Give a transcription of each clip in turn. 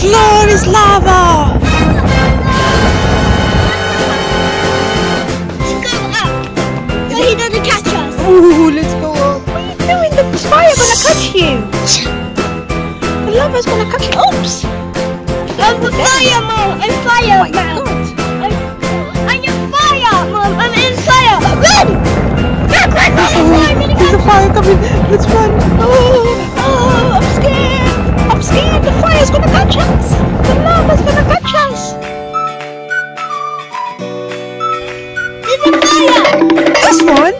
floor is lava! he doesn't catch us. Ooh, let's go up. What are you doing? The fire gonna catch you. The lava's gonna catch you. Oops! I'm the fire, Mom. I'm fire, Oh. I'm, I'm in fire, Mom. I'm in fire. Run! Quick, quick, quick, Oh, there's a fire coming. Let's run. Catch us. The lava's gonna catch us. There's a fire. This one.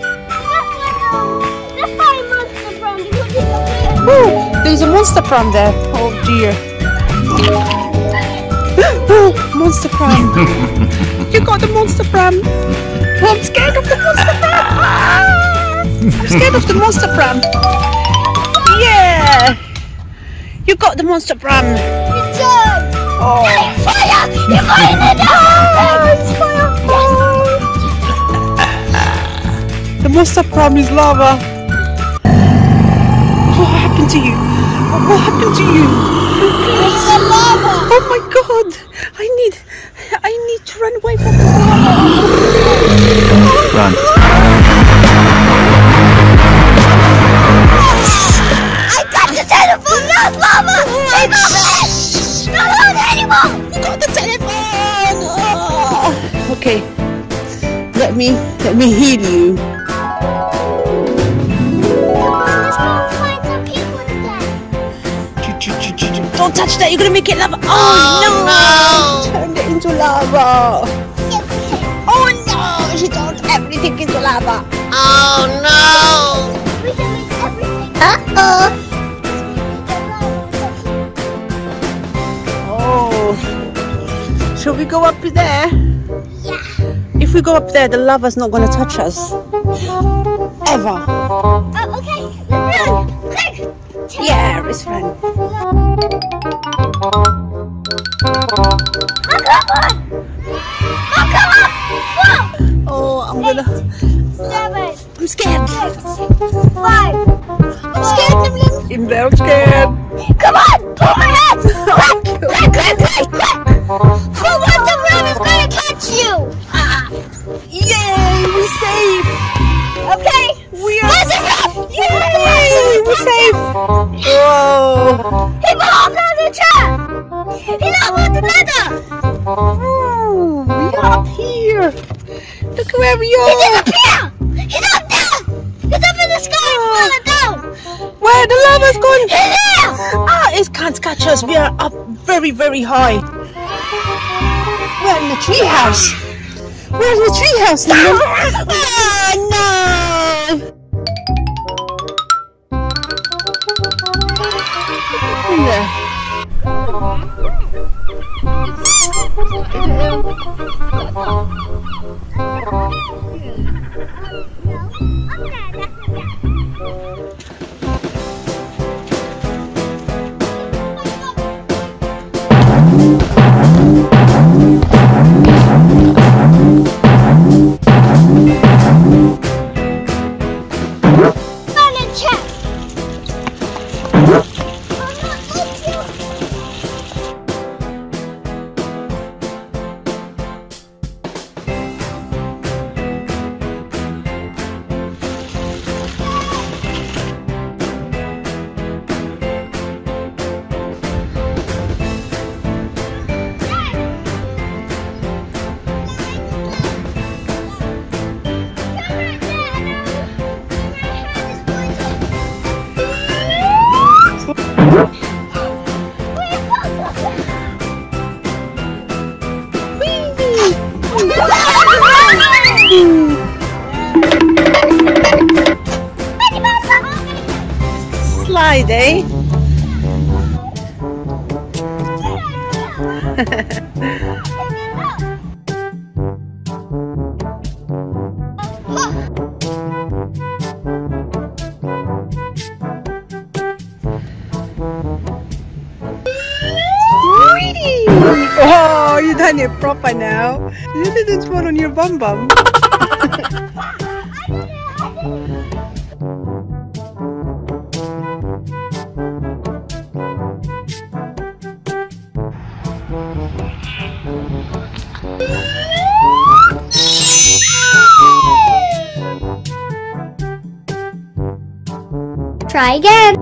The fire monster from the. Oh, there's a monster pram there. Oh dear. Oh, monster pram. you got the monster pram. Oh, I'm scared of the monster pram. Ah, I'm scared of the monster pram. Yeah. You got the monster pram. Good job. Oh. Fire! You're fire in the Ah, it's fire. The monster pram is lava. What happened to you? What happened to you? It's the lava. Oh my god! I need I need to run away from this lava. Run. I got the telephone, not lava. Take off Okay. Let me let me heal you. Let's go find some people instead. Don't touch that, you're gonna make it lava. Oh, oh no! Turned it into lava. Oh no! She turned everything into lava. Oh no! We can make everything. Uh-oh. Oh. Shall we go up there? We go up there, the lava's not gonna touch us. Ever. Oh, okay. Run. Quick. Yeah, it's fun. Oh, come on. Oh, come on. Oh, I'm gonna. Seven, I'm scared. six, five. I'm scared. I'm very scared. He belongs on the chair. He's up on the ladder. Oh, we up here. Look where we are. disappeared. He's up there. He's up in the sky, falling down. Where the lava's going? He's there. Ah, it can't catch us. We are up very, very high. We're in the treehouse. We're in the treehouse now. Run Whee! Oh, you done it proper now. You didn't one on your bum bum. Try again.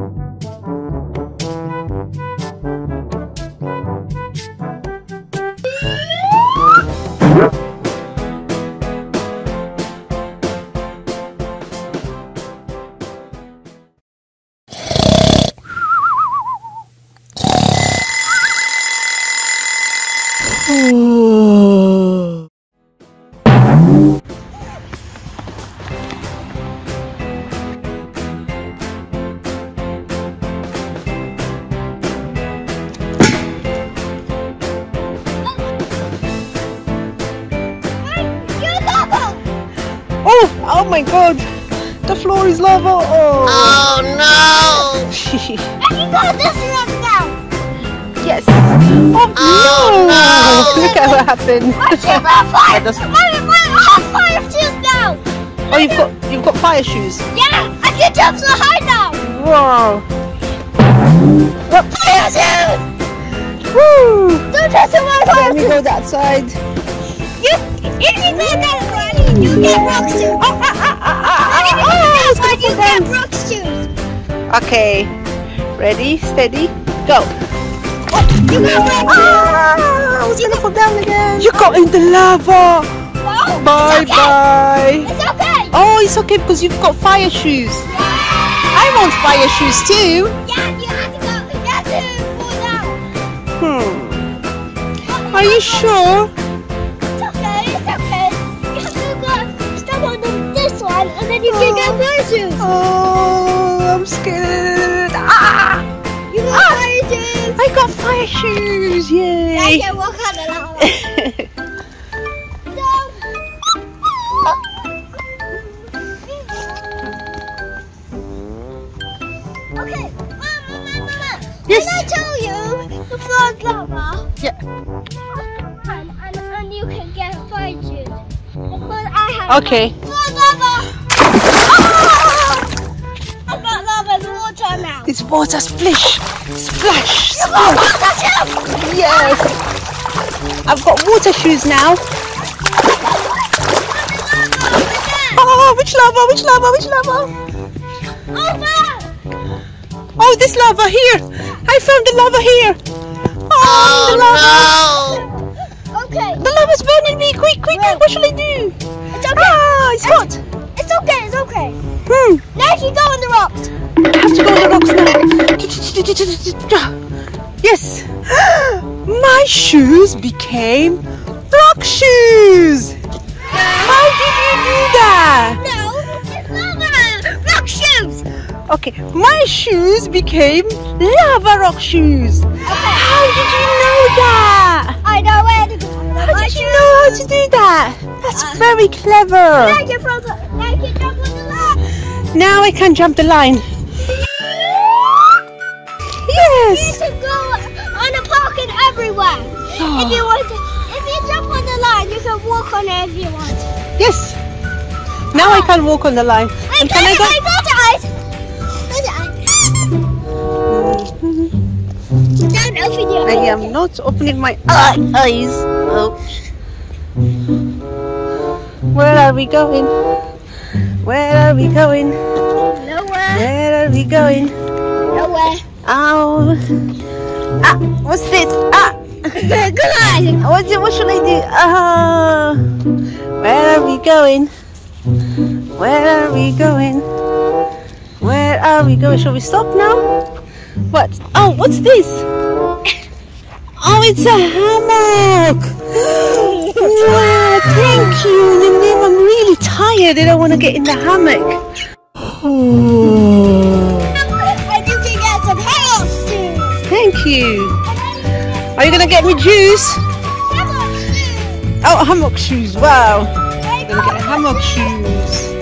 You The floor lava. Oh. Oh no! And you got this room now! yes. Oh, Oh, no. no. Look at what happened. My shoes are on fire! does- My, my, I have fire shoes now! Oh, you've got you've got fire shoes. Yeah! I can jump so high now! Wow. Fire shoes! Woo. Don't touch my fire Let me go that side. You, if you go that way, you get rock shoes! Ah, ah, ah, Okay. Ready, steady, go. You got rock Ah, I was gonna fall down again. You got in the lava. No, Bye it's okay! bye. It's okay! Oh, it's okay because you've got fire shoes. I want fire shoes too. Yeah, you have to go, you have to fall down! Hmm. Are you sure? It's okay, it's okay. You have to go step on this one and then you can get fire shoes. Oh, I got fire shoes. I Yay. can walk on the lava. Okay, Mama, Mama, Mama. Yes. Can I tell you the floor's lava? Yeah. And, and, and you can get fire shoes. Because I have Okay. floor's lava. Ah! I've got lava and water now. It's water splish, splash, You've got splash. water too. Yes. I've got water shoes now. Oh, which lava? Which lava? Which lava? Over. Oh, this lava here. I found the lava here. Oh, the lava. Oh Okay. The lava's burning me. Quick, quick, quick. What shall I do? It's okay. Ah, it's hot. It's okay. It's okay. Hmm. Now you go on the rocks. I have to go Yes. My shoes became rock shoes. How did you do that? No, it's lava. Rock shoes. Okay, my shoes became lava rock shoes. How did you know that? I know where go. How did you know how to do that? That's very clever. Now I can jump the line. You Yes. can go on a parking everywhere. If oh. you want to, if you jump on the line, you can walk on it if you want. Yes. Now I ah. can walk on the line. I And got can I go? I got it. Don't open your I am not opening my eyes. Oh. Where are we going? Where are we going? Nowhere. Where are we going? Nowhere. Oh. Ah, what's this? Ah. Good. What, should I do? Ah. Where are we going? Where are we going? Where are we going? Shall we stop now? What? Oh, what's this? Oh, it's a hammock. Wow, thank you. I'm really tired. I don't want to get in the hammock. Oh, you going to get me juice? Hammock shoes. Oh, hammock shoes. Wow. I'm going to get hammock shoes.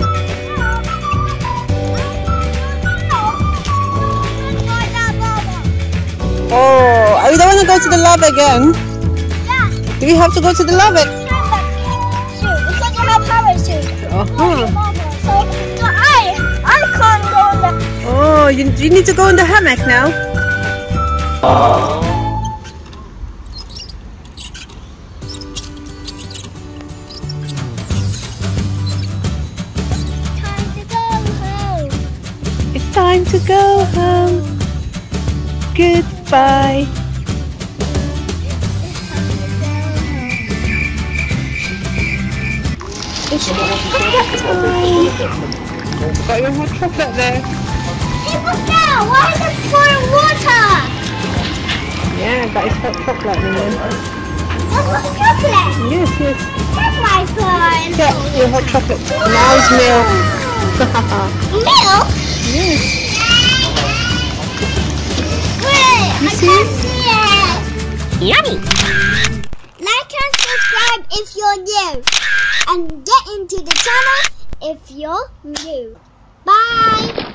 Oh, I don't want to go to the lava again. Yeah. Do we have to go to the lava? Shoes, because you have power shoes. Uh-huh. So, so I, I can't go there. Oh, you, you need to go in the hammock now. To go home. Goodbye. It's chocolate time. Got your hot chocolate there. People now, why is it pouring water? Yeah, that is hot chocolate, Lillian. That's not chocolate. Yes, yes. That's my phone. Yeah, your hot chocolate. Now it's milk. Milk? yes. You I see? can't see it. Yummy. Like and subscribe if you're new. And get into the channel if you're new. Bye.